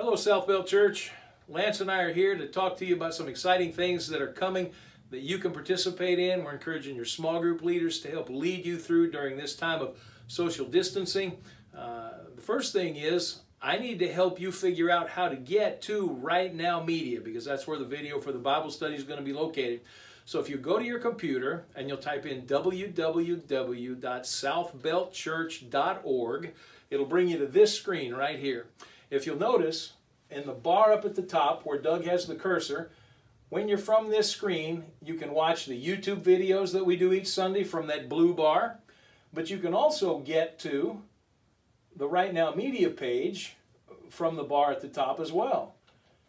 Hello, South Belt Church. Lance and I are here to talk to you about some exciting things that are coming that you can participate in. We're encouraging your small group leaders to help lead you through during this time of social distancing. Uh, the first thing is I need to help you figure out how to get to Right Now Media because that's where the video for the Bible study is going to be located. So if you go to your computer and you'll type in www.southbeltchurch.org, it'll bring you to this screen right here. If you'll notice, in the bar up at the top where Doug has the cursor, when you're from this screen, you can watch the YouTube videos that we do each Sunday from that blue bar, but you can also get to the Right Now Media page from the bar at the top as well.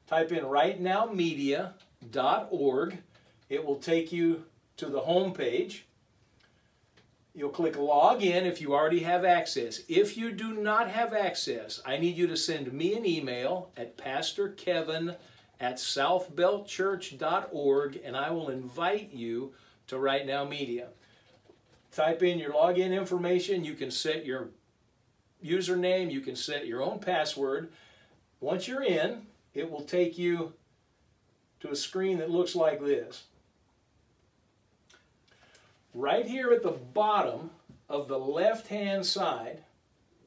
Type in rightnowmedia.org it will take you to the home page. You'll click log in if you already have access. If you do not have access, I need you to send me an email at pastorkevin at southbeltchurch.org and I will invite you to Right Now Media. Type in your login information. You can set your username. You can set your own password. Once you're in, it will take you to a screen that looks like this. Right here at the bottom of the left-hand side,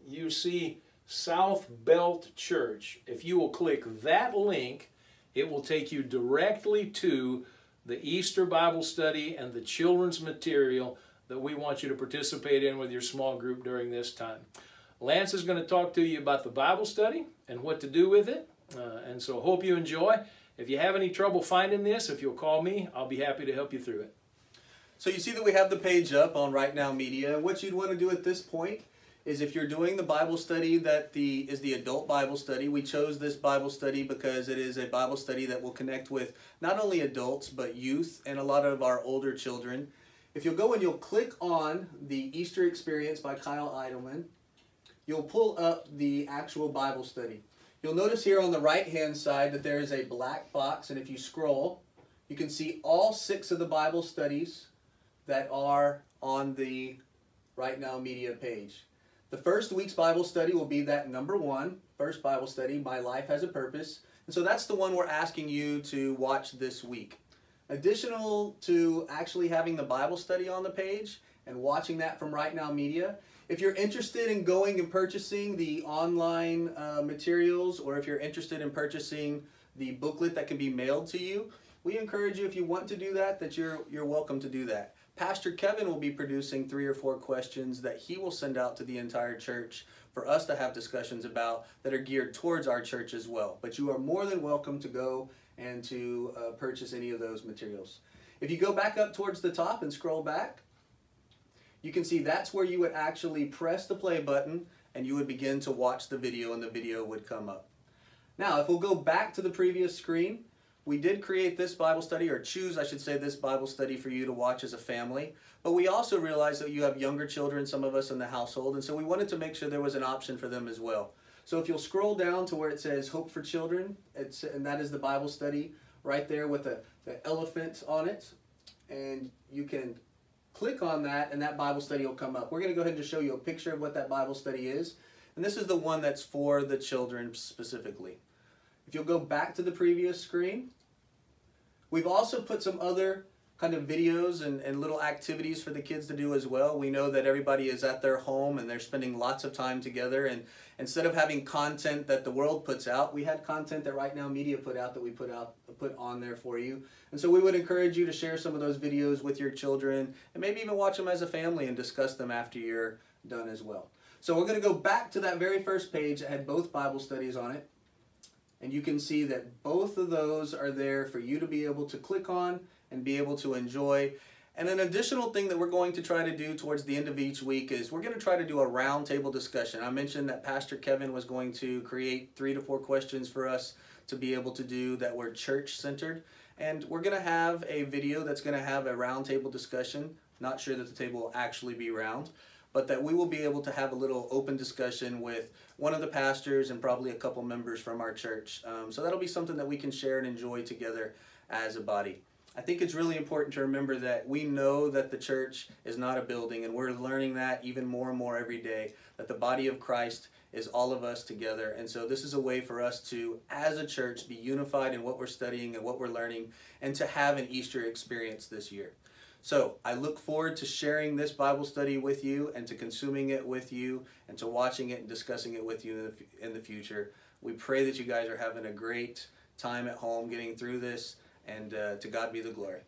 you see South Belt Church. If you will click that link, it will take you directly to the Easter Bible study and the children's material that we want you to participate in with your small group during this time. Lance is going to talk to you about the Bible study and what to do with it. Uh, and so hope you enjoy. If you have any trouble finding this, if you'll call me, I'll be happy to help you through it. So you see that we have the page up on Right Now Media. What you'd want to do at this point is if you're doing the Bible study that the is the adult Bible study. We chose this Bible study because it is a Bible study that will connect with not only adults but youth and a lot of our older children. If you'll go and you'll click on the Easter Experience by Kyle Idleman, you'll pull up the actual Bible study. You'll notice here on the right hand side that there is a black box and if you scroll you can see all six of the Bible studies that are on the Right Now Media page. The first week's Bible study will be that number one, first Bible study, My Life Has a Purpose. And so that's the one we're asking you to watch this week. Additional to actually having the Bible study on the page and watching that from Right Now Media, if you're interested in going and purchasing the online uh, materials or if you're interested in purchasing the booklet that can be mailed to you, we encourage you if you want to do that, that you're, you're welcome to do that. Pastor Kevin will be producing three or four questions that he will send out to the entire church for us to have discussions about that are geared towards our church as well. But you are more than welcome to go and to uh, purchase any of those materials. If you go back up towards the top and scroll back, you can see that's where you would actually press the play button and you would begin to watch the video and the video would come up. Now, if we'll go back to the previous screen, we did create this Bible study, or choose, I should say, this Bible study for you to watch as a family. But we also realized that you have younger children, some of us in the household, and so we wanted to make sure there was an option for them as well. So if you'll scroll down to where it says Hope for Children, it's, and that is the Bible study right there with the, the elephant on it, and you can click on that and that Bible study will come up. We're going to go ahead and just show you a picture of what that Bible study is. And this is the one that's for the children specifically. If you'll go back to the previous screen, we've also put some other kind of videos and, and little activities for the kids to do as well. We know that everybody is at their home and they're spending lots of time together and instead of having content that the world puts out, we had content that Right Now Media put out that we put out put on there for you. And so we would encourage you to share some of those videos with your children and maybe even watch them as a family and discuss them after you're done as well. So we're going to go back to that very first page that had both Bible studies on it. And you can see that both of those are there for you to be able to click on and be able to enjoy. And an additional thing that we're going to try to do towards the end of each week is we're going to try to do a roundtable discussion. I mentioned that Pastor Kevin was going to create three to four questions for us to be able to do that were church centered. And we're going to have a video that's going to have a roundtable discussion. Not sure that the table will actually be round, but that we will be able to have a little open discussion with one of the pastors and probably a couple members from our church. Um, so that'll be something that we can share and enjoy together as a body. I think it's really important to remember that we know that the church is not a building, and we're learning that even more and more every day, that the body of Christ is all of us together. And so this is a way for us to, as a church, be unified in what we're studying and what we're learning and to have an Easter experience this year. So I look forward to sharing this Bible study with you and to consuming it with you and to watching it and discussing it with you in the, in the future. We pray that you guys are having a great time at home getting through this, and uh, to God be the glory.